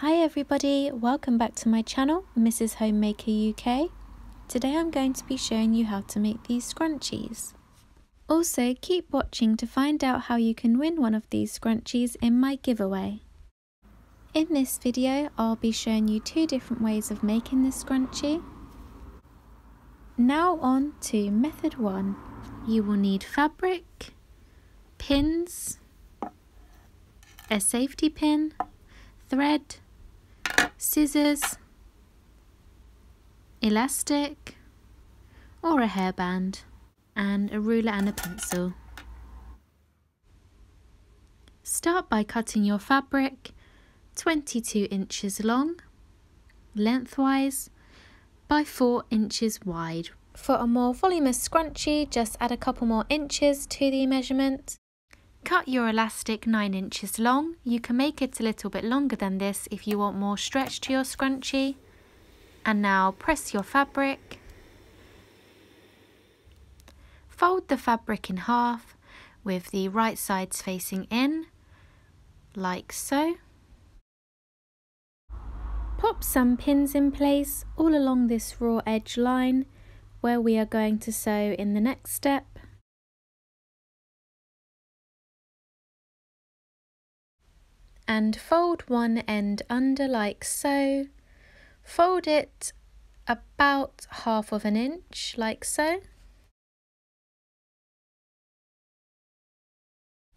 Hi everybody, welcome back to my channel, Mrs Homemaker UK. Today I'm going to be showing you how to make these scrunchies. Also, keep watching to find out how you can win one of these scrunchies in my giveaway. In this video, I'll be showing you two different ways of making this scrunchie. Now on to method one. You will need fabric, pins, a safety pin, thread, scissors, elastic or a hairband and a ruler and a pencil. Start by cutting your fabric 22 inches long, lengthwise by 4 inches wide. For a more voluminous scrunchie, just add a couple more inches to the measurement Cut your elastic 9 inches long. You can make it a little bit longer than this if you want more stretch to your scrunchie. And now press your fabric. Fold the fabric in half with the right sides facing in, like so. Pop some pins in place all along this raw edge line where we are going to sew in the next step. And fold one end under like so. Fold it about half of an inch like so.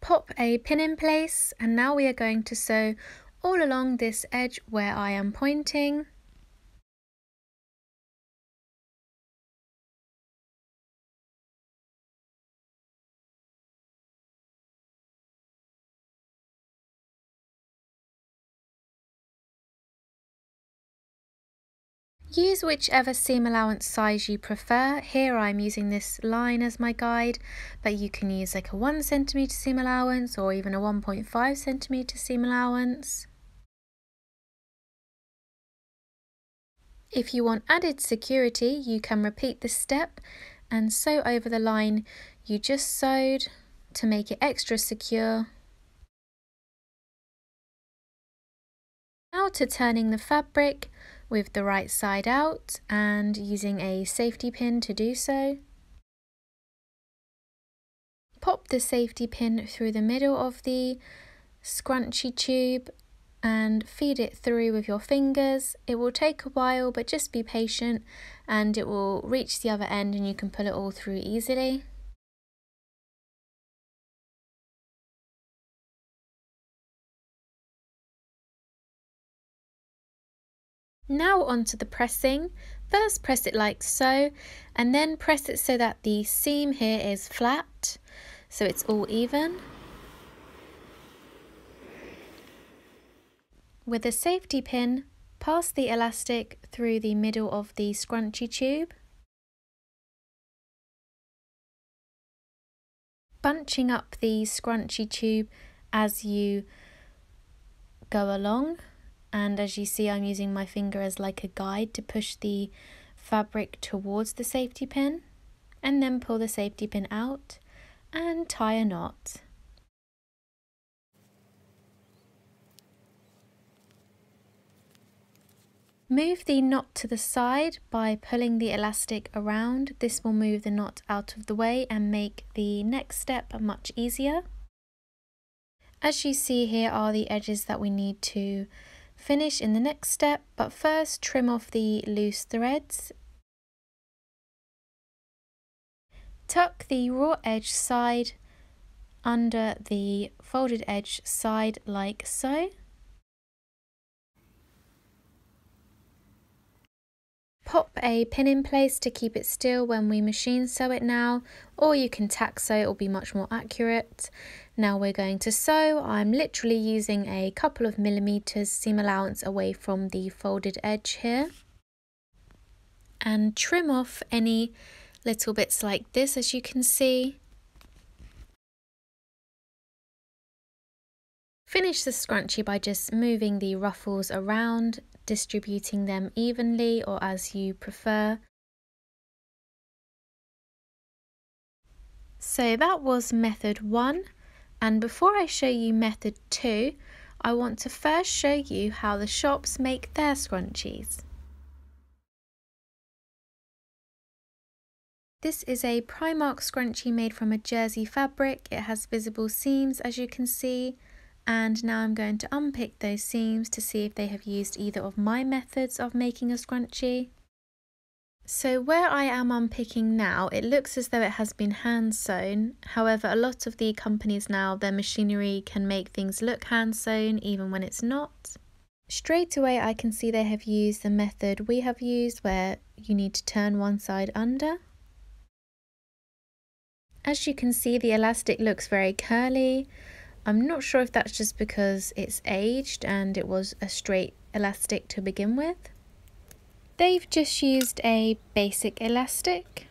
Pop a pin in place and now we are going to sew all along this edge where I am pointing. Use whichever seam allowance size you prefer. Here I'm using this line as my guide, but you can use like a 1 centimeter seam allowance or even a 1.5 centimeter seam allowance. If you want added security, you can repeat this step and sew over the line you just sewed to make it extra secure. Now to turning the fabric, with the right side out and using a safety pin to do so. Pop the safety pin through the middle of the scrunchy tube and feed it through with your fingers. It will take a while but just be patient and it will reach the other end and you can pull it all through easily. Now onto the pressing. First press it like so and then press it so that the seam here is flat so it's all even. With a safety pin, pass the elastic through the middle of the scrunchy tube. Bunching up the scrunchy tube as you go along and as you see I'm using my finger as like a guide to push the fabric towards the safety pin and then pull the safety pin out and tie a knot. Move the knot to the side by pulling the elastic around. This will move the knot out of the way and make the next step much easier. As you see here are the edges that we need to Finish in the next step, but first trim off the loose threads. Tuck the raw edge side under the folded edge side like so. Pop a pin in place to keep it still when we machine sew it now, or you can tack sew, it will be much more accurate. Now we're going to sew. I'm literally using a couple of millimeters seam allowance away from the folded edge here. And trim off any little bits like this as you can see. Finish the scrunchie by just moving the ruffles around distributing them evenly or as you prefer. So that was method one. And before I show you method two, I want to first show you how the shops make their scrunchies. This is a Primark scrunchie made from a jersey fabric. It has visible seams as you can see and now I'm going to unpick those seams to see if they have used either of my methods of making a scrunchie. So where I am unpicking now, it looks as though it has been hand sewn. However, a lot of the companies now, their machinery can make things look hand sewn even when it's not. Straight away I can see they have used the method we have used where you need to turn one side under. As you can see, the elastic looks very curly. I'm not sure if that's just because it's aged and it was a straight elastic to begin with. They've just used a basic elastic.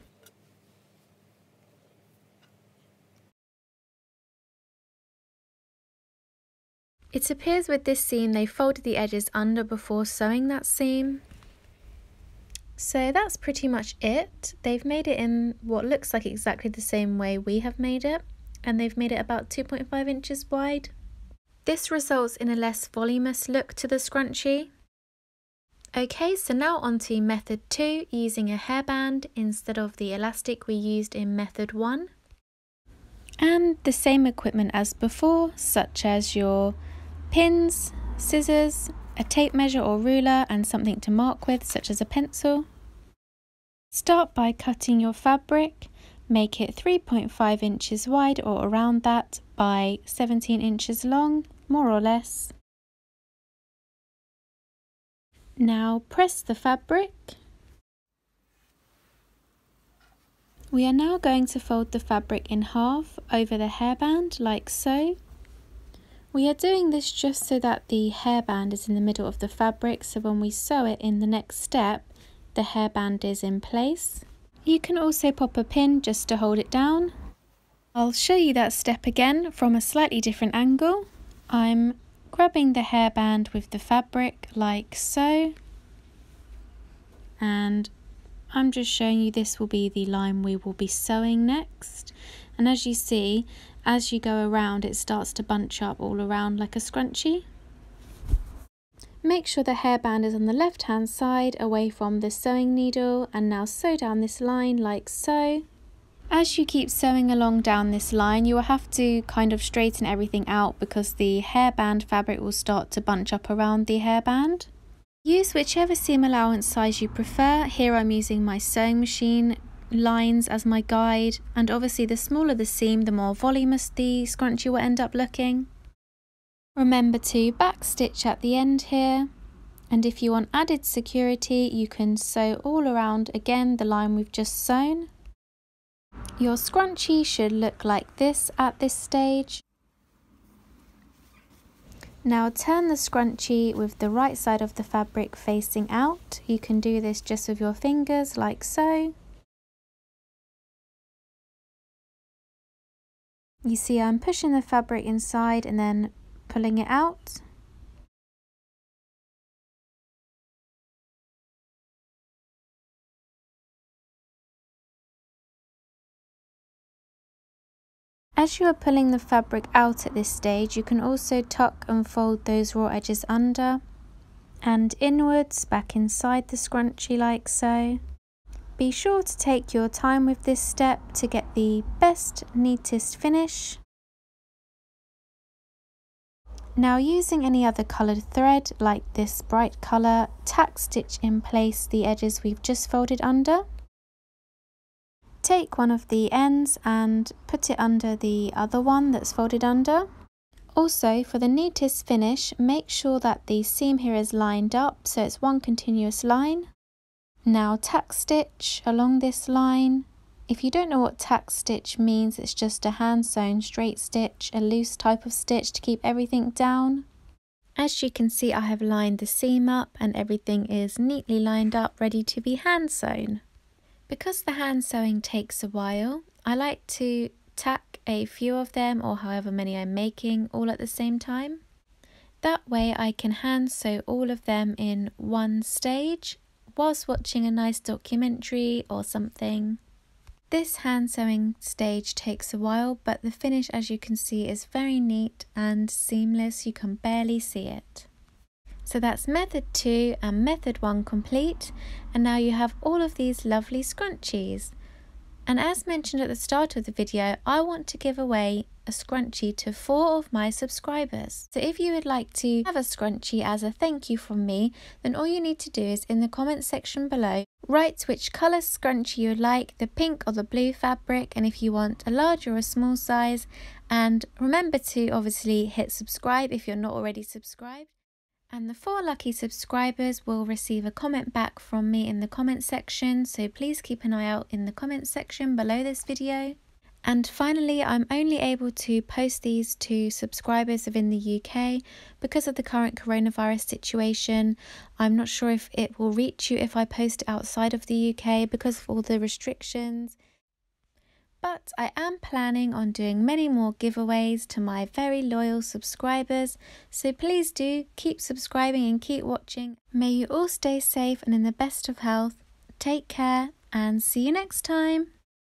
It appears with this seam they folded the edges under before sewing that seam. So that's pretty much it. They've made it in what looks like exactly the same way we have made it, and they've made it about 2.5 inches wide. This results in a less voluminous look to the scrunchie. Okay, so now on to method 2, using a hairband instead of the elastic we used in method 1. And the same equipment as before, such as your pins, scissors, a tape measure or ruler and something to mark with such as a pencil. Start by cutting your fabric, make it 3.5 inches wide or around that by 17 inches long, more or less. Now press the fabric. We are now going to fold the fabric in half over the hairband like so. We are doing this just so that the hairband is in the middle of the fabric so when we sew it in the next step the hairband is in place. You can also pop a pin just to hold it down. I'll show you that step again from a slightly different angle. I'm grabbing the hairband with the fabric like so and I'm just showing you this will be the line we will be sewing next and as you see as you go around it starts to bunch up all around like a scrunchie. Make sure the hairband is on the left hand side away from the sewing needle and now sew down this line like so. As you keep sewing along down this line you will have to kind of straighten everything out because the hairband fabric will start to bunch up around the hairband. Use whichever seam allowance size you prefer. Here I'm using my sewing machine lines as my guide and obviously the smaller the seam the more voluminous the scrunchie will end up looking. Remember to back stitch at the end here and if you want added security you can sew all around again the line we've just sewn. Your scrunchie should look like this at this stage. Now turn the scrunchie with the right side of the fabric facing out. You can do this just with your fingers like so. You see I'm pushing the fabric inside and then pulling it out. As you are pulling the fabric out at this stage, you can also tuck and fold those raw edges under and inwards back inside the scrunchie like so. Be sure to take your time with this step to get the best, neatest finish. Now using any other coloured thread like this bright colour, tack stitch in place the edges we've just folded under. Take one of the ends and put it under the other one that's folded under. Also, for the neatest finish, make sure that the seam here is lined up so it's one continuous line. Now tack stitch along this line. If you don't know what tack stitch means, it's just a hand sewn straight stitch, a loose type of stitch to keep everything down. As you can see, I have lined the seam up and everything is neatly lined up, ready to be hand sewn. Because the hand sewing takes a while, I like to tack a few of them or however many I'm making all at the same time. That way I can hand sew all of them in one stage whilst watching a nice documentary or something. This hand sewing stage takes a while, but the finish, as you can see, is very neat and seamless. You can barely see it. So that's method two and method one complete. And now you have all of these lovely scrunchies. And as mentioned at the start of the video, I want to give away a scrunchie to four of my subscribers. So if you would like to have a scrunchie as a thank you from me, then all you need to do is in the comment section below, write which colour scrunchie you would like, the pink or the blue fabric, and if you want a large or a small size. And remember to obviously hit subscribe if you're not already subscribed. And the four lucky subscribers will receive a comment back from me in the comment section, so please keep an eye out in the comment section below this video. And finally, I'm only able to post these to subscribers within the UK because of the current coronavirus situation. I'm not sure if it will reach you if I post outside of the UK because of all the restrictions but I am planning on doing many more giveaways to my very loyal subscribers, so please do keep subscribing and keep watching. May you all stay safe and in the best of health. Take care and see you next time.